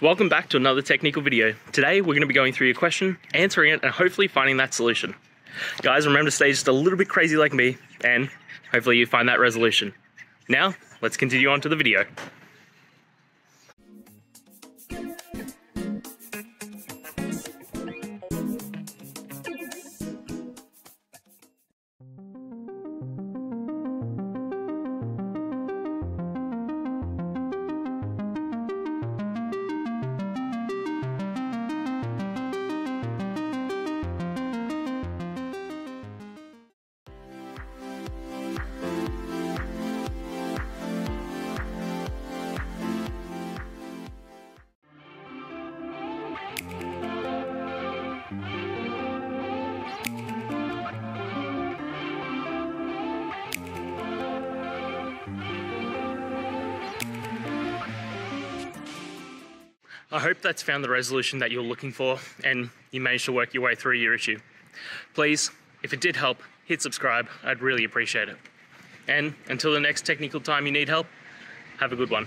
Welcome back to another technical video. Today we're going to be going through your question, answering it, and hopefully finding that solution. Guys, remember to stay just a little bit crazy like me, and hopefully you find that resolution. Now, let's continue on to the video. I hope that's found the resolution that you're looking for and you managed to work your way through your issue. Please, if it did help, hit subscribe. I'd really appreciate it. And until the next technical time you need help, have a good one.